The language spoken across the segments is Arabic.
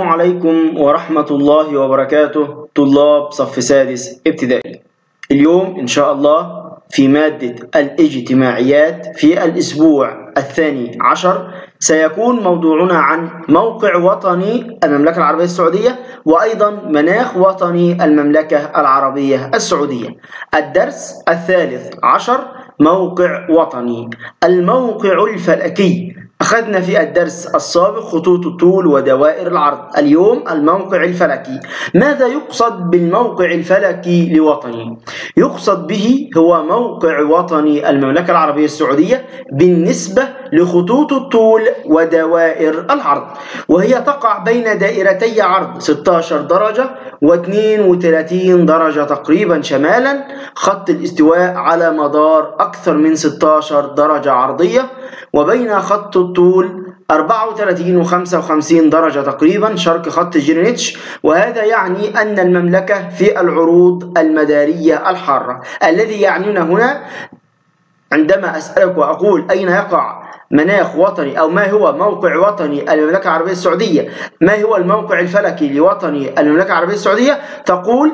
السلام عليكم ورحمة الله وبركاته. طلاب صف سادس ابتدائي. اليوم إن شاء الله في مادة الاجتماعيات في الأسبوع الثاني عشر سيكون موضوعنا عن موقع وطني المملكة العربية السعودية وأيضا مناخ وطني المملكة العربية السعودية. الدرس الثالث عشر موقع وطني. الموقع الفلكي. أخذنا في الدرس السابق خطوط الطول ودوائر العرض. اليوم الموقع الفلكي. ماذا يقصد بالموقع الفلكي لوطني؟ يقصد به هو موقع وطني المملكة العربية السعودية بالنسبة لخطوط الطول ودوائر العرض. وهي تقع بين دائرتي عرض 16 درجة و32 درجة تقريبا شمالا. خط الاستواء على مدار أكثر من 16 درجة عرضية. وبين خط الطول 34 و 55 درجة تقريبا شرق خط جرينتش. وهذا يعني أن المملكة في العروض المدارية الحارة. الذي يعنينا هنا عندما أسألك وأقول أين يقع مناخ وطني أو ما هو موقع وطني المملكة العربية السعودية؟ ما هو الموقع الفلكي لوطني المملكة العربية السعودية؟ تقول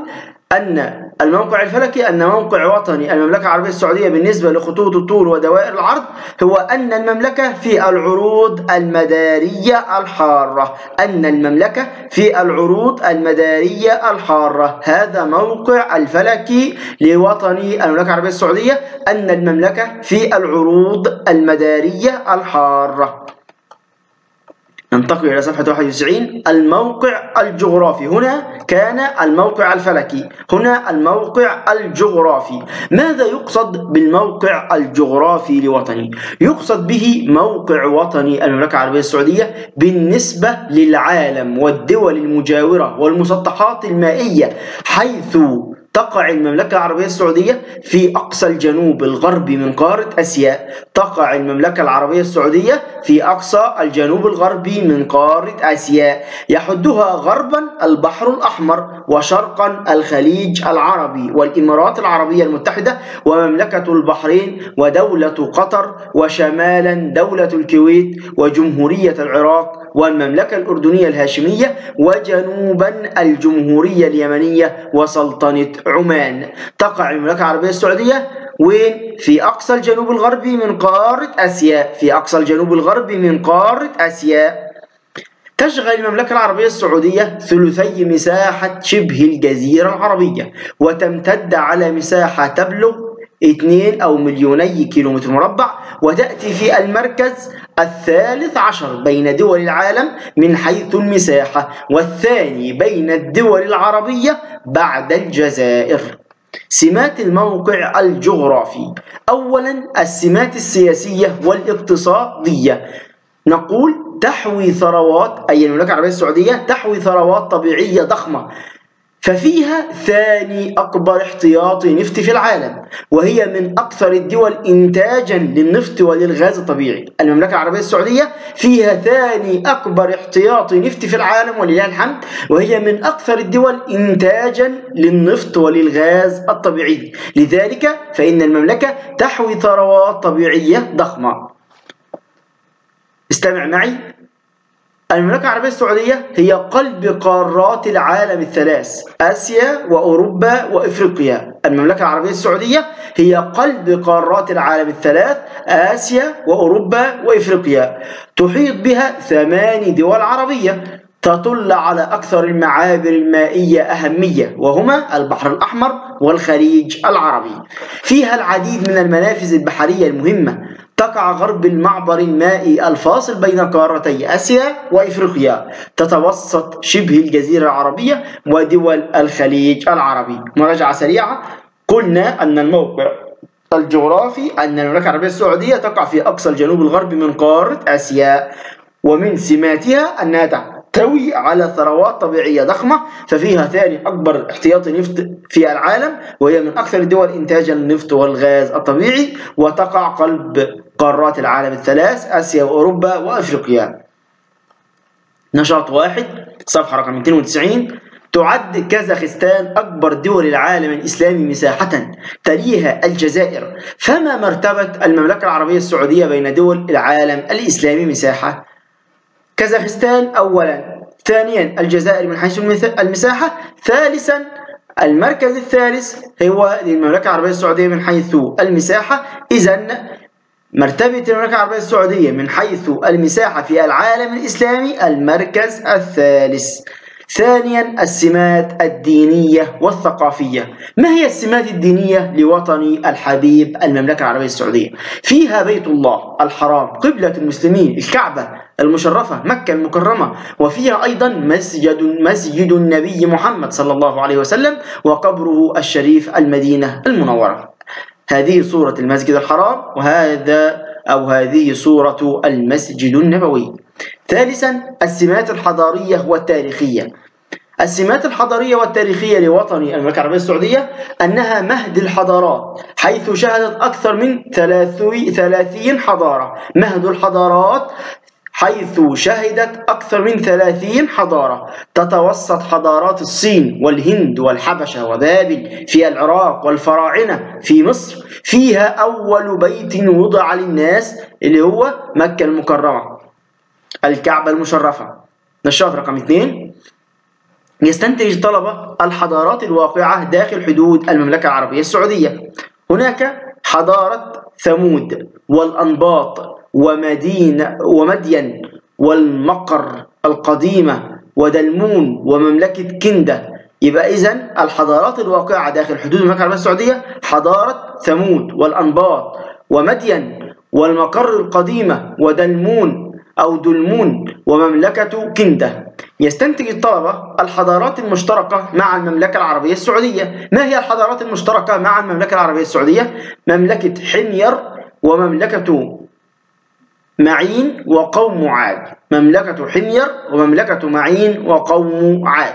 أن الموقع الفلكي أن موقع وطني المملكة العربية السعودية بالنسبة لخطوط الطول ودوائر العرض هو أن المملكة في العروض المدارية الحارة. أن المملكة في العروض المدارية الحارة. هذا موقع الفلكي لوطني المملكة العربية السعودية أن المملكة في العروض المدارية الحارة. ننتقل إلى صفحة 91 الموقع الجغرافي. هنا كان الموقع الفلكي. هنا الموقع الجغرافي. ماذا يقصد بالموقع الجغرافي لوطني يقصد به موقع وطني المملكة العربية السعودية بالنسبة للعالم والدول المجاورة والمسطحات المائية حيث تقع المملكة العربية السعودية في أقصى الجنوب الغربي من قارة آسيا. تقع المملكة العربية السعودية في أقصى الجنوب الغربي من قارة آسيا. يحدها غربا البحر الأحمر وشرقا الخليج العربي والإمارات العربية المتحدة ومملكة البحرين ودولة قطر وشمالا دولة الكويت وجمهورية العراق والمملكة الأردنية الهاشمية وجنوبا الجمهورية اليمنية وسلطنة عمان. تقع المملكة العربية السعودية وين؟ في أقصى الجنوب الغربي من قارة آسيا. في أقصى الجنوب الغربي من قارة آسيا. تشغل المملكة العربية السعودية ثلثي مساحة شبه الجزيرة العربية وتمتد على مساحة تبلغ 2 أو مليوني كيلومتر مربع وتأتي في المركز الثالث عشر بين دول العالم من حيث المساحة والثاني بين الدول العربية بعد الجزائر. سمات الموقع الجغرافي. أولا السمات السياسية والاقتصادية. نقول تحوي ثروات أي المملكة العربية السعودية تحوي ثروات طبيعية ضخمة. ففيها ثاني أكبر احتياطي نفط في العالم وهي من أكثر الدول إنتاجا للنفط وللغاز الطبيعي. المملكة العربية السعودية فيها ثاني أكبر احتياطي نفط في العالم ولله الحمد وهي من أكثر الدول إنتاجا للنفط وللغاز الطبيعي. لذلك فإن المملكة تحوي ثروات طبيعية ضخمة. استمع معي. المملكة العربية السعودية هي قلب قارات العالم الثلاث آسيا وأوروبا وإفريقيا. المملكة العربية السعودية هي قلب قارات العالم الثلاث آسيا وأوروبا وإفريقيا. تحيط بها ثمان دول عربية تطل على أكثر المعابر المائية أهمية وهما البحر الأحمر والخليج العربي. فيها العديد من المنافذ البحرية المهمة تقع غرب المعبر المائي الفاصل بين قارتي آسيا وإفريقيا تتوسط شبه الجزيرة العربية ودول الخليج العربي. مراجعة سريعة قلنا أن الموقع الجغرافي أن المملكة العربية السعودية تقع في أقصى الجنوب الغربي من قارة آسيا ومن سماتها أنها تحتوي على ثروات طبيعية ضخمة ففيها ثاني أكبر احتياطي نفط في العالم وهي من أكثر الدول إنتاجا للنفط والغاز الطبيعي وتقع قلب قارات العالم الثلاث آسيا وأوروبا وأفريقيا. نشاط واحد صفحة رقم 290 تعد كازاخستان أكبر دول العالم الإسلامي مساحة تليها الجزائر. فما مرتبة المملكة العربية السعودية بين دول العالم الإسلامي مساحة؟ كازاخستان أولا ثانيا الجزائر من حيث المساحة ثالثا المركز الثالث هو للمملكة العربية السعودية من حيث المساحة. إذا مرتبة المملكة العربية السعودية من حيث المساحة في العالم الإسلامي المركز الثالث. ثانيا السمات الدينية والثقافية. ما هي السمات الدينية لوطني الحبيب المملكة العربية السعودية؟ فيها بيت الله الحرام قبلة المسلمين الكعبة المشرفة مكة المكرمة وفيها أيضا مسجد مسجد النبي محمد صلى الله عليه وسلم وقبره الشريف المدينة المنورة. هذه صورة المسجد الحرام وهذا أو هذه صورة المسجد النبوي. ثالثا السمات الحضارية والتاريخية. السمات الحضارية والتاريخية لوطن المملكة العربية السعودية أنها مهد الحضارات حيث شهدت أكثر من ثلاثين حضارة. مهد الحضارات حيث شهدت أكثر من ثلاثين حضارة. تتوسط حضارات الصين والهند والحبشة وبابل في العراق والفراعنة في مصر. فيها أول بيت وضع للناس اللي هو مكة المكرمة الكعبة المشرفة. نشاط رقم اثنين. يستنتج الطلبة الحضارات الواقعة داخل حدود المملكة العربية السعودية. هناك حضارة ثمود والأنباط ومدين ومدين والمقر القديمة ودلمون ومملكة كندة. يبقى إذا الحضارات الواقعة داخل حدود المملكة العربية السعودية حضارة ثمود والأنباط ومدين والمقر القديمة ودلمون أو دلمون ومملكة كندة. يستنتج الطلبة الحضارات المشتركة مع المملكة العربية السعودية. ما هي الحضارات المشتركة مع المملكة العربية السعودية؟ مملكة حمير ومملكة معين وقوم عاد. مملكة حمير ومملكة معين وقوم عاد.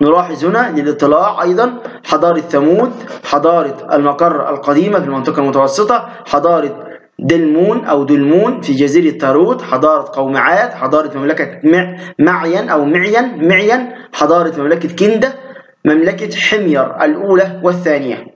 نلاحظ هنا للاطلاع أيضا حضارة ثمود حضارة المقر القديمة في المنطقة المتوسطة حضارة دلمون أو دلمون في جزيرة تاروت حضارة قوم عاد حضارة مملكة معين أو معين معين حضارة مملكة كندة مملكة حمير الأولى والثانية.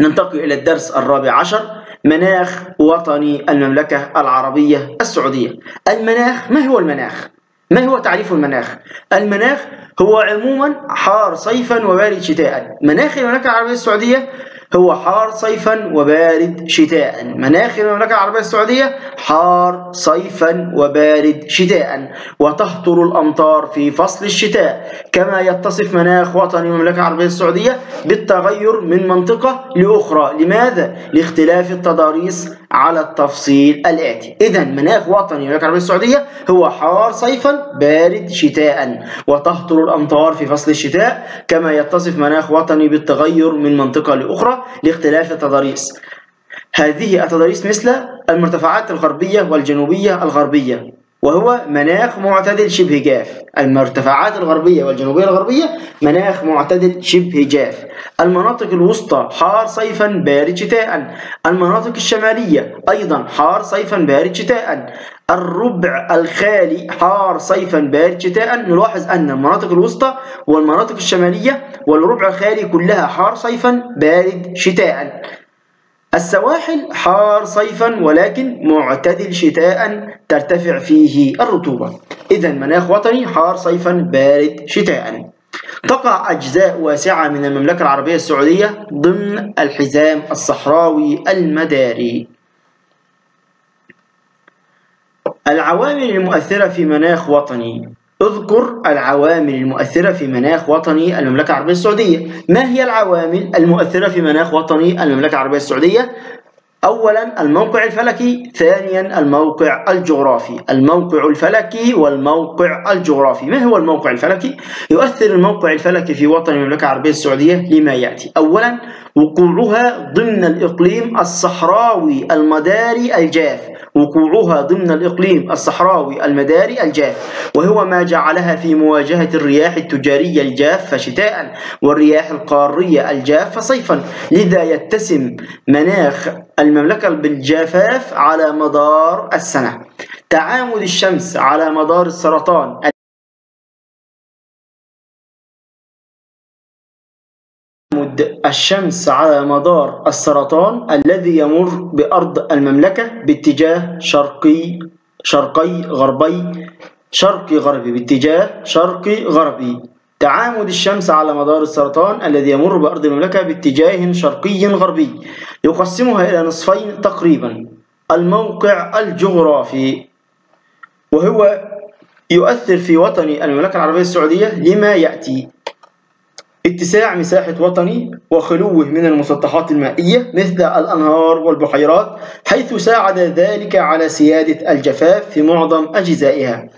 ننتقل إلى الدرس الرابع عشر. مناخ وطني المملكة العربية السعودية المناخ ما هو المناخ؟ ما هو تعريف المناخ؟ المناخ هو عموما حار صيفا وبارد شتاء مناخ المملكة العربية السعودية هو حار صيفا وبارد شتاء. مناخ المملكة العربية السعودية حار صيفا وبارد شتاء. وتهطر الأمطار في فصل الشتاء. كما يتصف مناخ وطن المملكة العربية السعودية بالتغير من منطقة لأخرى. لماذا؟ لاختلاف التضاريس على التفصيل الآتي. إذا مناخ وطن المملكة العربية السعودية هو حار صيفا بارد شتاء وتهطر الأمطار في فصل الشتاء كما يتصف مناخ وطني بالتغير من منطقة لأخرى لاختلاف التضاريس. هذه التضاريس مثل المرتفعات الغربية والجنوبية الغربية. وهو مناخ معتدل شبه جاف. المرتفعات الغربية والجنوبية الغربية مناخ معتدل شبه جاف. المناطق الوسطى حار صيفا بارد شتاء. المناطق الشمالية أيضا حار صيفا بارد شتاء. الربع الخالي حار صيفا بارد شتاء. نلاحظ أن المناطق الوسطى والمناطق الشمالية والربع الخالي كلها حار صيفا بارد شتاء. السواحل حار صيفا ولكن معتدل شتاء. ترتفع فيه الرطوبة. إذا مناخ وطني حار صيفا بارد شتاء. تقع أجزاء واسعة من المملكة العربية السعودية ضمن الحزام الصحراوي المداري. العوامل المؤثرة في مناخ وطني اذكر العوامل المؤثرة في مناخ وطني المملكة العربية السعودية. ما هي العوامل المؤثرة في مناخ وطني المملكة العربية السعودية؟ أولا الموقع الفلكي ثانيا الموقع الجغرافي. الموقع الفلكي والموقع الجغرافي. ما هو الموقع الفلكي؟ يؤثر الموقع الفلكي في وطن المملكة العربية السعودية لما يأتي. أولا وقوعها ضمن الإقليم الصحراوي المداري الجاف. وقوعها ضمن الإقليم الصحراوي المداري الجاف وهو ما جعلها في مواجهة الرياح التجارية الجافة شتاء والرياح القارية الجافة صيفا لذا يتسم مناخ المملكة بالجفاف على مدار السنة. تعامد الشمس على مدار السرطان الشمس على مدار السرطان الذي يمر بأرض المملكة باتجاه شرقي شرقي غربي شرقي غربي باتجاه شرقي غربي. تعامد الشمس على مدار السرطان الذي يمر بأرض المملكة باتجاه شرقي غربي. يقسمها إلى نصفين تقريبا. الموقع الجغرافي. وهو يؤثر في وطن المملكة العربية السعودية لما يأتي. اتساع مساحة وطني وخلوه من المسطحات المائية مثل الأنهار والبحيرات حيث ساعد ذلك على سيادة الجفاف في معظم أجزائها.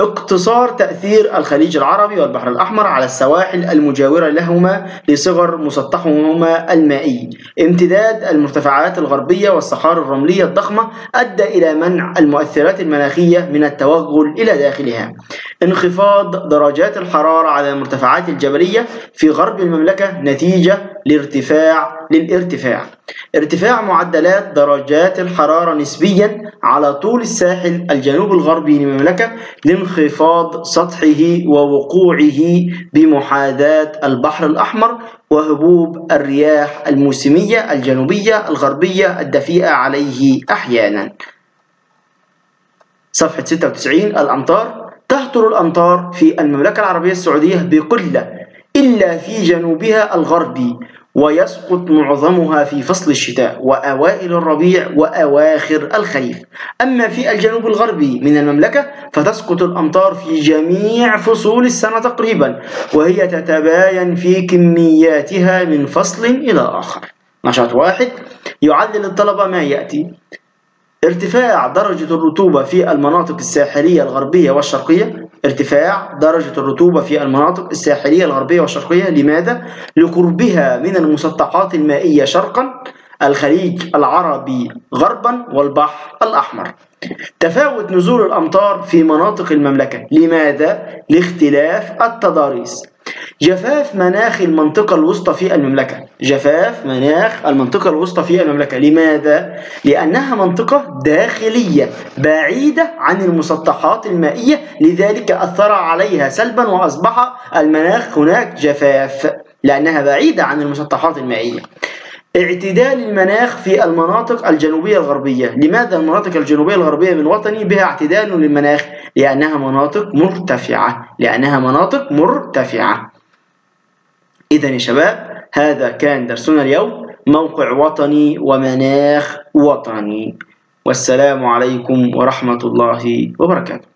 اقتصار تأثير الخليج العربي والبحر الأحمر على السواحل المجاورة لهما لصغر مسطحهما المائي. امتداد المرتفعات الغربية والصحاري الرملية الضخمة أدى إلى منع المؤثرات المناخية من التوغل إلى داخلها. انخفاض درجات الحرارة على المرتفعات الجبلية في غرب المملكة نتيجة لارتفاع للارتفاع. ارتفاع معدلات درجات الحرارة نسبيا على طول الساحل الجنوب الغربي للمملكة لانخفاض سطحه ووقوعه بمحاذاة البحر الأحمر وهبوب الرياح الموسمية الجنوبية الغربية الدفيئة عليه أحيانا. صفحة 96 الأمطار. تهطر الأمطار في المملكة العربية السعودية بقلة إلا في جنوبها الغربي ويسقط معظمها في فصل الشتاء وأوائل الربيع وأواخر الخريف. أما في الجنوب الغربي من المملكة فتسقط الأمطار في جميع فصول السنة تقريبا وهي تتباين في كمياتها من فصل إلى آخر. نشاط واحد يعلل الطلبة ما يأتي. ارتفاع درجة الرطوبة في المناطق الساحلية الغربية والشرقية ارتفاع درجة الرطوبة في المناطق الساحلية الغربية والشرقية لماذا؟ لقربها من المسطحات المائية شرقا الخليج العربي غربا والبحر الأحمر تفاوت نزول الأمطار في مناطق المملكة لماذا؟ لاختلاف التضاريس جفاف مناخ المنطقة الوسطى في المملكة. جفاف مناخ المنطقة الوسطى في المملكة. لماذا؟ لأنها منطقة داخلية بعيدة عن المسطحات المائية. لذلك أثر عليها سلبا وأصبح المناخ هناك جفاف لأنها بعيدة عن المسطحات المائية. اعتدال المناخ في المناطق الجنوبية الغربية. لماذا المناطق الجنوبية الغربية من وطني بها اعتدال للمناخ؟ لأنها مناطق مرتفعة. لأنها مناطق مرتفعة. إذا يا شباب هذا كان درسنا اليوم. موقع وطني ومناخ وطني. والسلام عليكم ورحمة الله وبركاته.